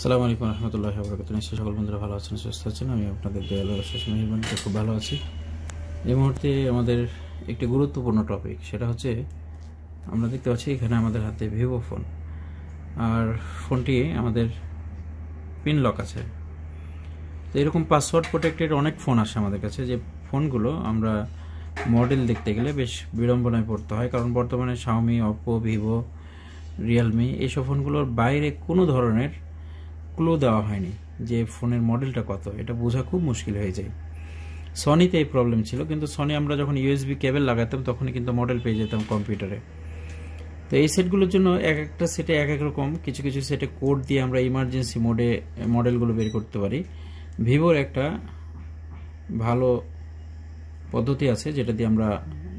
আসসালামু আলাইকুম রহমতুল্লাহ বরকত নিশ্চয়ই সকল বন্ধুরা ভালো আছেন, সুস্থ আছেন। আমি আপনাদের দয়ালু শেষ খুব ভালো আছি। এই মুহূর্তে আমাদের একটি গুরুত্বপূর্ণ টপিক সেটা হচ্ছে, আমরা দেখতে পাচ্ছি এখানে আমাদের হাতে ভিভো ফোন। আর ফোনটি আমাদের পিন লক আছে। তো এরকম পাসওয়ার্ড প্রোটেক্টেড অনেক ফোন আসে আমাদের কাছে। যে ফোনগুলো আমরা মডেল দেখতে গেলে বেশ বিড়ম্বনায় পড়তে হয়। কারণ বর্তমানে শাওমি অপো ভিভো রিয়েলমি এইসব ফোনগুলোর বাইরে কোনো ধরনের ক্লু দেওয়া হয়নি যে ফোনের মডেলটা কত। এটা বোঝা খুব মুশকিল হয়ে যায়। সনিতে এই প্রবলেম ছিল, কিন্তু সনি আমরা যখন ইউএসবি কেবল লাগাতাম, তখনই কিন্তু মডেল পেয়ে যেতাম কম্পিউটারে তো এই সেটগুলোর জন্য এক একটা সেটে এক এক রকম, কিছু কিছু সেটে কোড দিয়ে আমরা ইমার্জেন্সি মোডে মডেলগুলো বের করতে পারি। ভিভোর একটা ভালো পদ্ধতি আছে, যেটা দিয়ে আমরা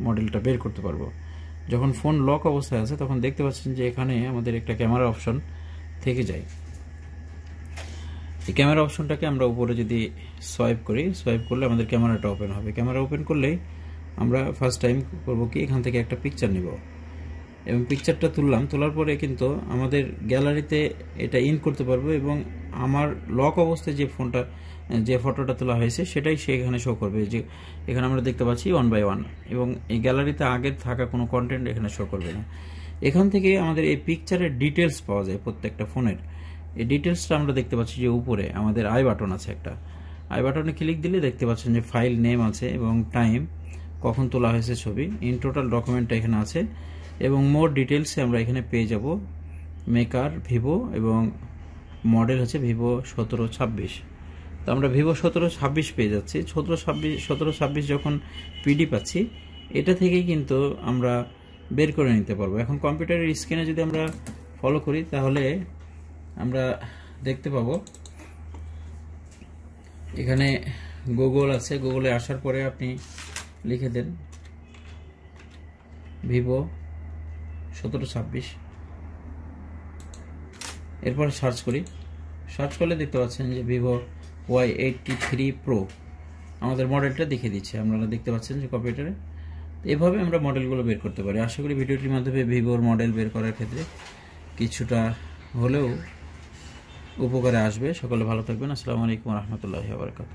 মডেলটা বের করতে পারব। যখন ফোন লক অবস্থায় আছে, তখন দেখতে পাচ্ছেন যে এখানে আমাদের একটা ক্যামেরা অপশন থেকে যায়। এই ক্যামেরা অপশনটাকে আমরা উপরে যদি সোয়াইপ করি সোয়াইপ করলে আমাদের ক্যামেরাটা ওপেন হবে। ক্যামেরা ওপেন করলেই আমরা ফার্স্ট টাইম করব কি, এখান থেকে একটা পিকচার নিব। এবং পিকচারটা তুললাম, তোলার পরে কিন্তু আমাদের গ্যালারিতে এটা ইন করতে পারব এবং আমার লক অবস্থায় যে ফোনটা যে ফটোটা তোলা হয়েছে, সেটাই সে এখানে শো করবে। যে এখানে আমরা দেখতে পাচ্ছি ওয়ান বাই ওয়ান এবং এই গ্যালারিতে আগের থাকা কোনো কন্টেন্ট এখানে শো করবে না। এখান থেকে আমাদের এই পিকচারের ডিটেলস পাওয়া যায় প্রত্যেকটা ফোনের এই ডিটেলসটা আমরা দেখতে পাচ্ছি যে উপরে আমাদের আই বাটন আছে একটা। আই বাটনে ক্লিক দিলে দেখতে পাচ্ছেন যে ফাইল নেম আছে এবং টাইম কখন তোলা হয়েছে ছবি ইন টোটাল ডকুমেন্টটা এখানে আছে এবং মোর ডিটেলসে আমরা এখানে পেয়ে যাব মেকার ভিভো এবং মডেল হচ্ছে ভিভো সতেরো ছাব্বিশ। তো আমরা ভিভো সতেরো ছাব্বিশ পেয়ে যাচ্ছি। সতেরো ছাব্বিশ সতেরো ছাব্বিশ যখন পিডি পাচ্ছি, এটা থেকেই কিন্তু আমরা বের করে নিতে পারব। এখন কম্পিউটারের স্ক্রিনে যদি আমরা ফলো করি, তাহলে আমরা দেখতে পাব। এখানে গুগল আছে। গুগলে আসার পরে আপনি লিখে দেন ভিভো সতেরো ছাব্বিশ। এরপরে সার্চ করি। সার্চ করলে দেখতে পাচ্ছেন যে Vivo Y eighty three pro আমাদের মডেলটা দেখে দিচ্ছে। আপনারা দেখতে পাচ্ছেন যে কম্পিউটারে এভাবে আমরা মডেলগুলো বের করতে পারি। আশা করি ভিডিওটির মাধ্যমে ভিভোর মডেল বের করার ক্ষেত্রে কিছুটা হলেও উপকারে আসবে। সকলে ভালো থাকবেন। আসসালামু আলাইকুম রহমতুল্লাহ বারকাত